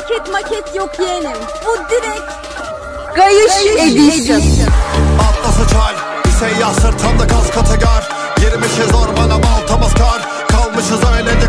Maket maket yok yeğenim. Bu direkt Gayış Edition. Atlası çal, Bir seyyah sırtımda kas kategar Girmişiz ormana baltamız kar Kalmışız öyle